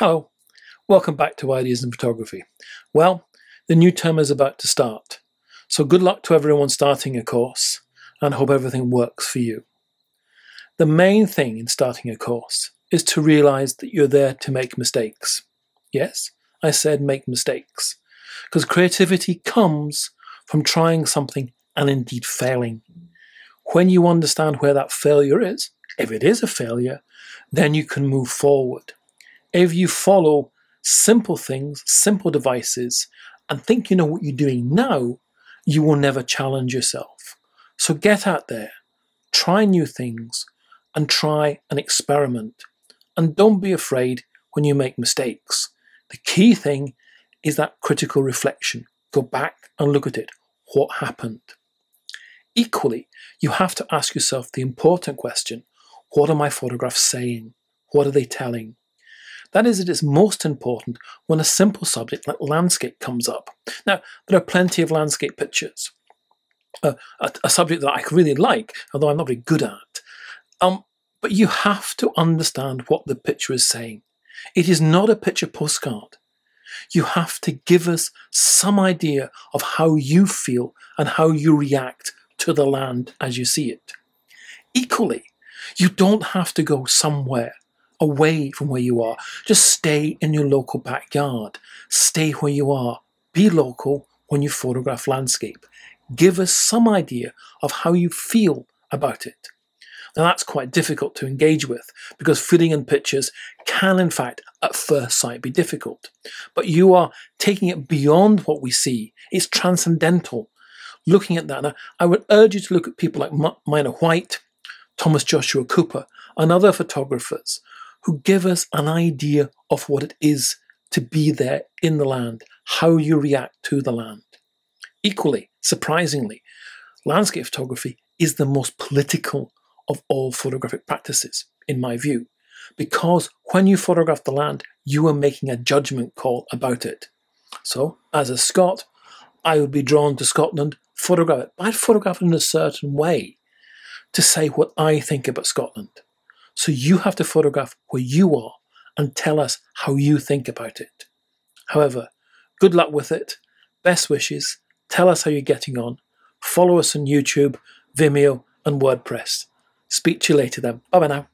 Hello, welcome back to Ideas in Photography. Well, the new term is about to start, so good luck to everyone starting a course and hope everything works for you. The main thing in starting a course is to realize that you're there to make mistakes. Yes, I said make mistakes, because creativity comes from trying something and indeed failing. When you understand where that failure is, if it is a failure, then you can move forward if you follow simple things, simple devices, and think you know what you're doing now, you will never challenge yourself. So get out there, try new things, and try and experiment. And don't be afraid when you make mistakes. The key thing is that critical reflection. Go back and look at it. What happened? Equally, you have to ask yourself the important question what are my photographs saying? What are they telling? That is, it is most important when a simple subject like landscape comes up. Now, there are plenty of landscape pictures. Uh, a, a, subject that I really like, although I'm not very good at. Um, but you have to understand what the picture is saying. It is not a picture postcard. You have to give us some idea of how you feel and how you react to the land as you see it. Equally, you don't have to go somewhere away from where you are. Just stay in your local backyard. Stay where you are. Be local when you photograph landscape. Give us some idea of how you feel about it. Now, that's quite difficult to engage with because feeling in pictures can, in fact, at first sight be difficult. But you are taking it beyond what we see, it's transcendental. Looking at that, now, I would urge you to look at people like Minor White, Thomas Joshua Cooper, and other photographers who give us an idea of what it is to be there in the land, how you react to the land. Equally, surprisingly, landscape photography is the most political of all photographic practices, in my view, because when you photograph the land, you are making a judgment call about it. So, as a Scot, I would be drawn to Scotland, photograph it, but I'd photograph it in a certain way to say what I think about Scotland. So you have to photograph where you are and tell us how you think about it. However, good luck with it. Best wishes. Tell us how you're getting on. Follow us on YouTube, Vimeo, and WordPress. Speak to you later then. Bye bye now.